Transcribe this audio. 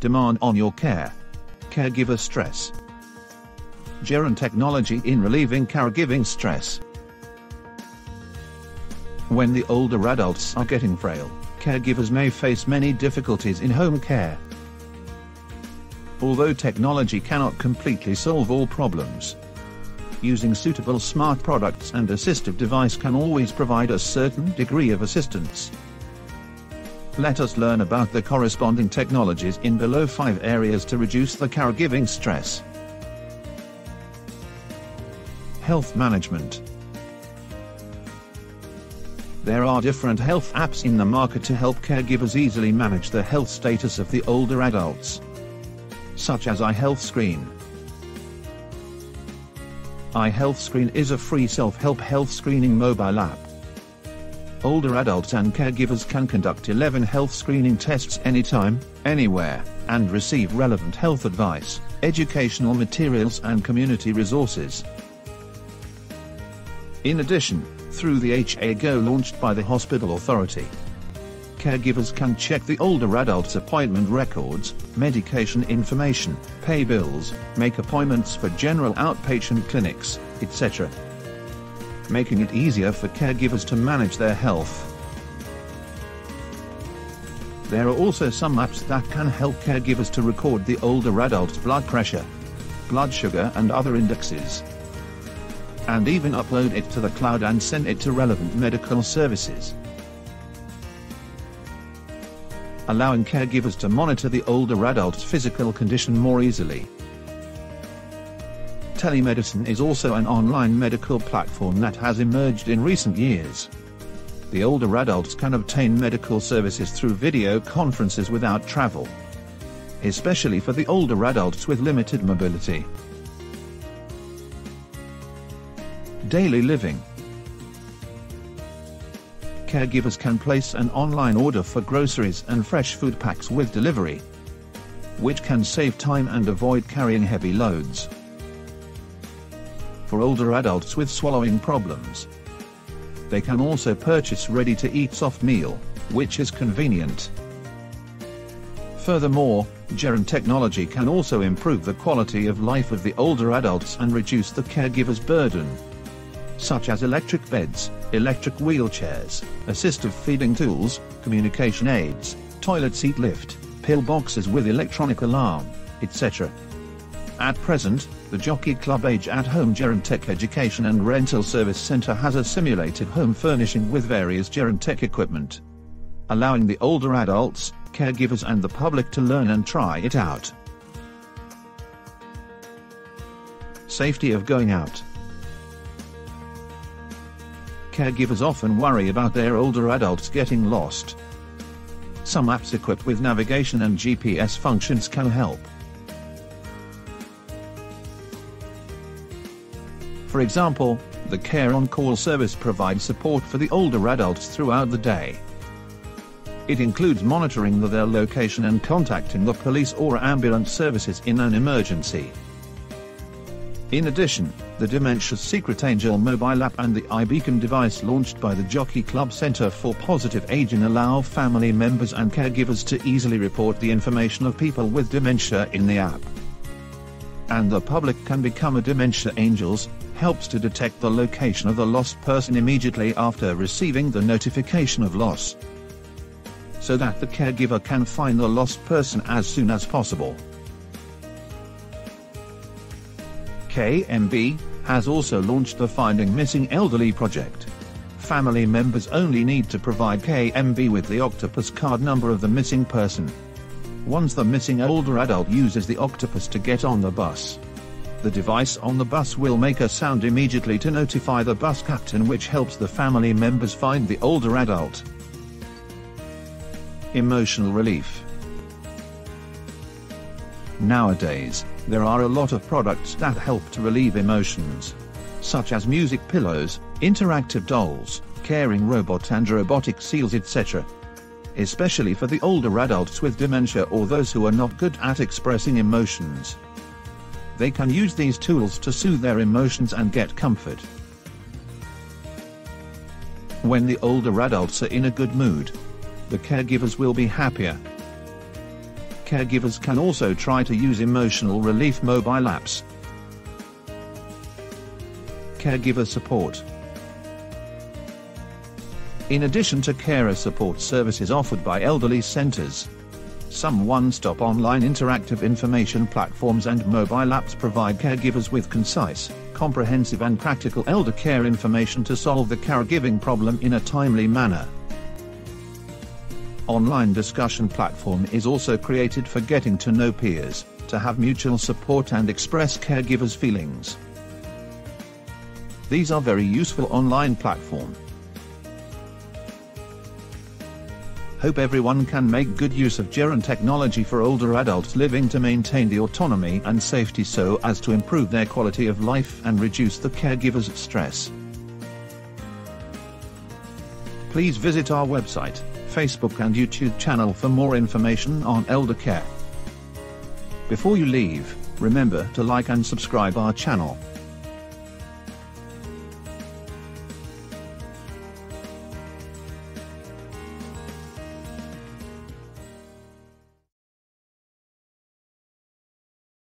demand on your care. Caregiver stress. Gerontechnology in relieving caregiving stress. When the older adults are getting frail, caregivers may face many difficulties in home care. Although technology cannot completely solve all problems, using suitable smart products and assistive device can always provide a certain degree of assistance. Let us learn about the corresponding technologies in below 5 areas to reduce the caregiving stress. Health Management There are different health apps in the market to help caregivers easily manage the health status of the older adults, such as iHealthScreen. iHealthScreen is a free self-help health screening mobile app. Older adults and caregivers can conduct 11 health screening tests anytime, anywhere, and receive relevant health advice, educational materials and community resources. In addition, through the HA Go launched by the Hospital Authority, caregivers can check the older adult's appointment records, medication information, pay bills, make appointments for general outpatient clinics, etc. Making it easier for caregivers to manage their health. There are also some apps that can help caregivers to record the older adult's blood pressure, blood sugar and other indexes and even upload it to the cloud and send it to relevant medical services. Allowing caregivers to monitor the older adult's physical condition more easily. Telemedicine is also an online medical platform that has emerged in recent years. The older adults can obtain medical services through video conferences without travel. Especially for the older adults with limited mobility. Daily living. Caregivers can place an online order for groceries and fresh food packs with delivery, which can save time and avoid carrying heavy loads. For older adults with swallowing problems, they can also purchase ready-to-eat soft meal, which is convenient. Furthermore, Gerontechnology can also improve the quality of life of the older adults and reduce the caregiver's burden such as electric beds, electric wheelchairs, assistive feeding tools, communication aids, toilet seat lift, pill boxes with electronic alarm, etc. At present, the Jockey Club Age at Home Gerontech Education and Rental Service Center has a simulated home furnishing with various Gerontech equipment, allowing the older adults, caregivers and the public to learn and try it out. Safety of going out caregivers often worry about their older adults getting lost. Some apps equipped with navigation and GPS functions can help. For example, the Care On Call service provides support for the older adults throughout the day. It includes monitoring their location and contacting the police or ambulance services in an emergency. In addition, the Dementia Secret Angel mobile app and the iBeacon device launched by the Jockey Club Center for Positive Aging allow family members and caregivers to easily report the information of people with dementia in the app. And the public can become a Dementia Angels, helps to detect the location of the lost person immediately after receiving the notification of loss. So that the caregiver can find the lost person as soon as possible. KMB, has also launched the Finding Missing Elderly project. Family members only need to provide KMB with the octopus card number of the missing person. Once the missing older adult uses the octopus to get on the bus, the device on the bus will make a sound immediately to notify the bus captain which helps the family members find the older adult. Emotional relief Nowadays, there are a lot of products that help to relieve emotions, such as music pillows, interactive dolls, caring robot and robotic seals etc. Especially for the older adults with dementia or those who are not good at expressing emotions. They can use these tools to soothe their emotions and get comfort. When the older adults are in a good mood, the caregivers will be happier, Caregivers can also try to use emotional relief mobile apps. Caregiver support. In addition to carer support services offered by elderly centers, some one-stop online interactive information platforms and mobile apps provide caregivers with concise, comprehensive and practical elder care information to solve the caregiving problem in a timely manner. Online discussion platform is also created for getting to know peers, to have mutual support and express caregivers' feelings. These are very useful online platform. Hope everyone can make good use of Gerontechnology for older adults living to maintain the autonomy and safety so as to improve their quality of life and reduce the caregiver's stress. Please visit our website, Facebook and YouTube channel for more information on elder care. Before you leave, remember to like and subscribe our channel.